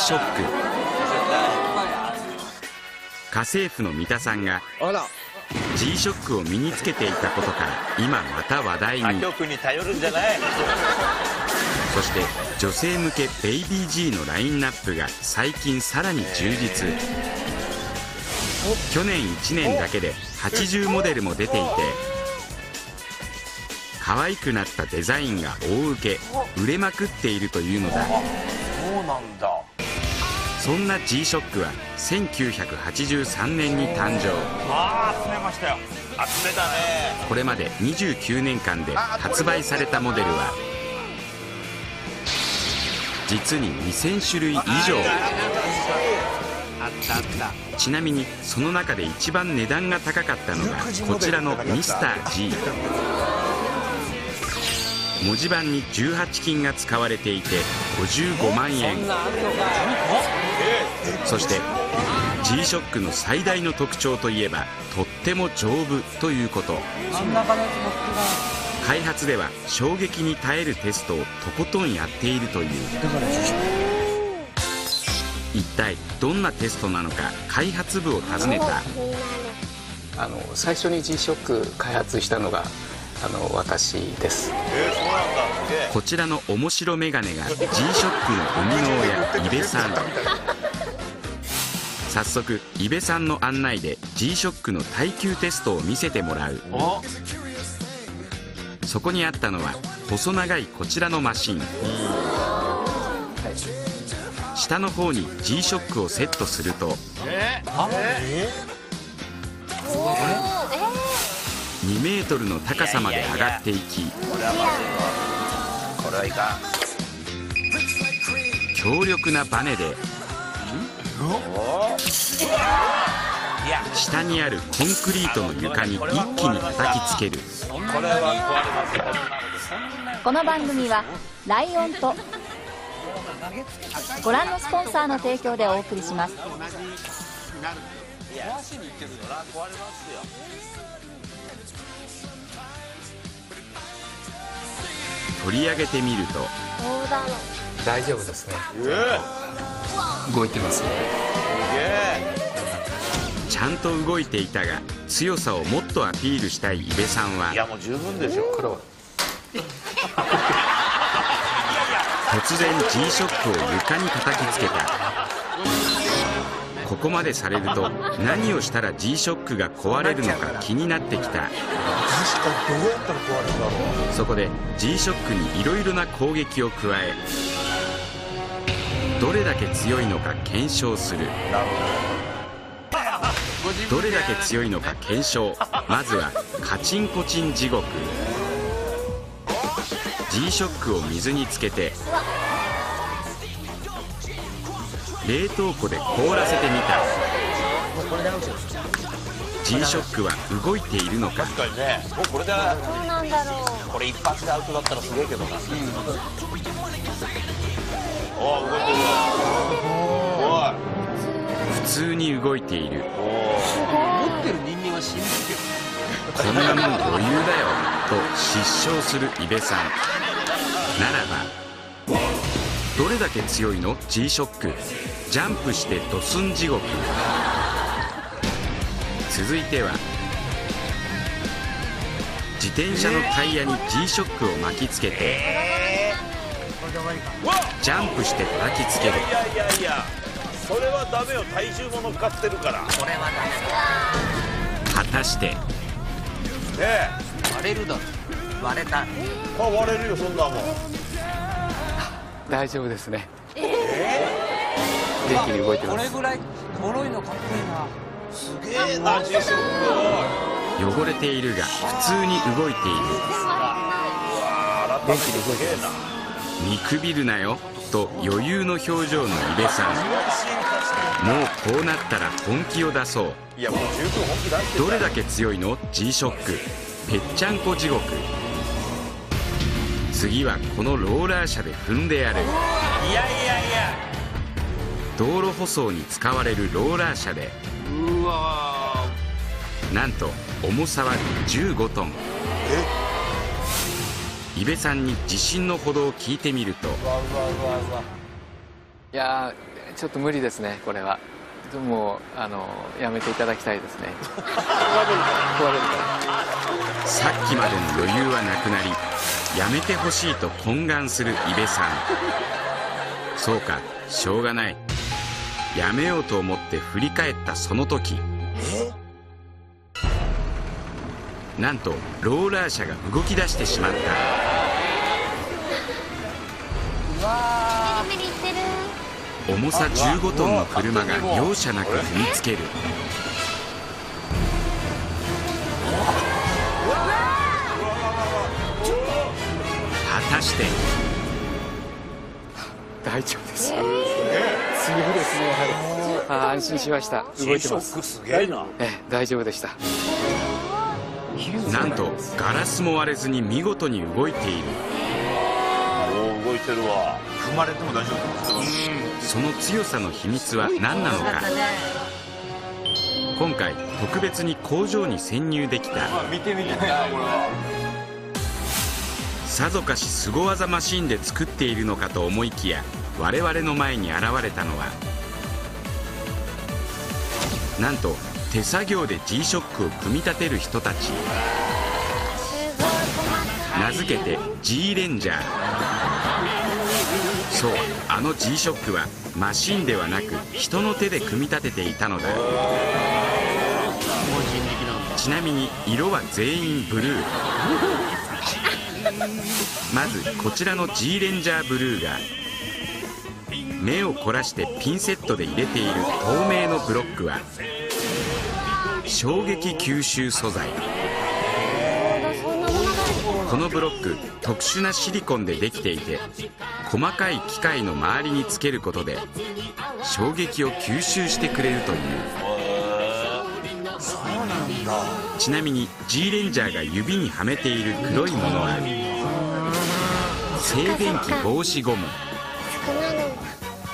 ショック。家政婦の三田さんが G ショックを身につけていたことから今また話題に。曲に頼るんじゃない。そして女性向けベイビー G のラインナップが最近さらに充実。去年1年だけで80モデルも出ていて可愛くなったデザインが大受け売れまくっているというのだなんだ。そんな G ショックは1983年に誕生。ああ集めましたよ。集めたね。これまで29年間で発売されたモデルは実に2000種類以上。ちなみにその中で一番値段が高かったのがこちらのミスター G 文字盤に18金が使われていて55万円。そして G ショックの最大の特徴といえばとっても丈夫ということ。開発では衝撃に耐えるテストをとことんやっているという。一体どんなテストなのか開発部を訪ねた。あの最初に G ショック開発したのがあの私です。えー、そうなんだ。すげえ。こちらの面白メガネが G ショックの生みの親伊部さん。早速伊部さんの案内で G ショックの耐久テストを見せてもらう。おそこにあったのは細長いこちらのマシン。下の方に G ショックをセットすると2メートルの高さまで上がっていき強力なバネで下にあるコンクリートの床に一気に叩きつける。この番組はライオンとご覧のスポンサーの提供でお送りします。取り上げてみると。大丈夫ですね。ええ動いてますね。ちゃんと動いていたが強さをもっとアピールしたい伊部さんは。いやもう十分でしょこれは。突然 G ショックを床に叩きつけたここまでされると何をしたら G ショックが壊れるのか気になってきた。そこで G ショックにいろいろな攻撃を加えどれだけ強いのか検証する。どれだけ強いのか検証。まずはカチンコチン地獄。G ショックを水につけて冷凍庫で凍らせてみた。G ショックは動いているのか？確かにね。もうこれで。どうなんだろう。これ一発でアウトだったらすげえけどな、おお動いてる。おい。普通に動いている。おこんなもん余裕だよ？と失笑する伊部さん。ならばどれだけ強いの？G ショックジャンプしてドスン地獄。続いては自転車のタイヤに G ショックを巻きつけてジャンプして叩きつける。いやいやいやそれはダメよ。体重も乗っかってるから。ね果たしてえ。割れるだろ。割れた。まあ割れるよそんなもん。大丈夫ですね。元気に動いてます。これぐらい脆いのかっこいいなすげえな。ック汚れているが普通に動いている。元気に動いてる。な見くびるなよと余裕の表情の伊部さん。もうこうなったら本気を出そう。いやもう十分本気出してるどれだけ強いの？G ショック。ぺっちゃんこ地獄。次はこのローラー車で踏んでやる。いやいやいや道路舗装に使われるローラー車でうわなんと重さは15トン。伊部さんに自信のほどを聞いてみると。いやーちょっと無理ですねこれは。でもあのやめていただきたいですね。壊れるからさっきまでの余裕はなくなりやめてほしいと懇願する伊部さん。そうかしょうがないやめようと思って振り返ったその時。なんとローラー車が動き出してしまった。重さ15トンの車が容赦なく踏みつける。果たして。大丈夫です強いですねやはりあー安心しました。動いてます。すげえな。ええ大丈夫でした。なんとガラスも割れずに見事に動いている。おお動いてるわ。踏まれても大丈夫。その強さの秘密は何なのか。今回特別に工場に潜入できた。見てみたいなこれはさぞかし凄技マシンで作っているのかと思いきや我々の前に現れたのはなんと手作業で G ショックを組み立てる人たち。名付けて G レンジャー。そうあの G ショックはマシンではなく人の手で組み立てていたのだ。ちなみに色は全員ブルー。まずこちらの G レンジャーブルーが目を凝らしてピンセットで入れている透明のブロックは衝撃吸収素材。このブロック特殊なシリコンでできていて細かい機械の周りにつけることで衝撃を吸収してくれるという。ちなみに G レンジャーが指にはめている黒いものは静電気防止ゴム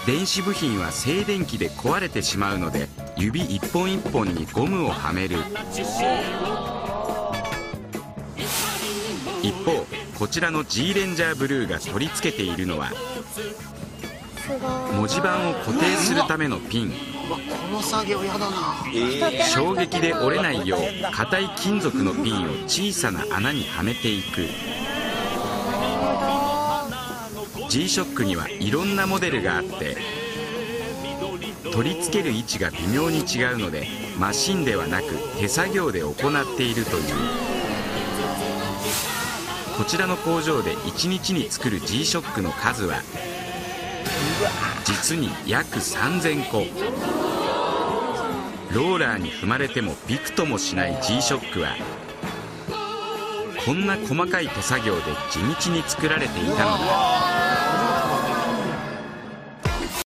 電子部品は静電気で壊れてしまうので指一本一本にゴムをはめる。一方こちらの G レンジャーブルーが取り付けているのは文字盤を固定するためのピン。衝撃で折れないよう硬い金属のピンを小さな穴にはめていく G ショックにはいろんなモデルがあって取り付ける位置が微妙に違うのでマシンではなく手作業で行っているという。こちらの工場で1日に作る G ショックの数は実に約3000個。ローラーに踏まれてもびくともしない G ショックはこんな細かい手作業で地道に作られていたのだ。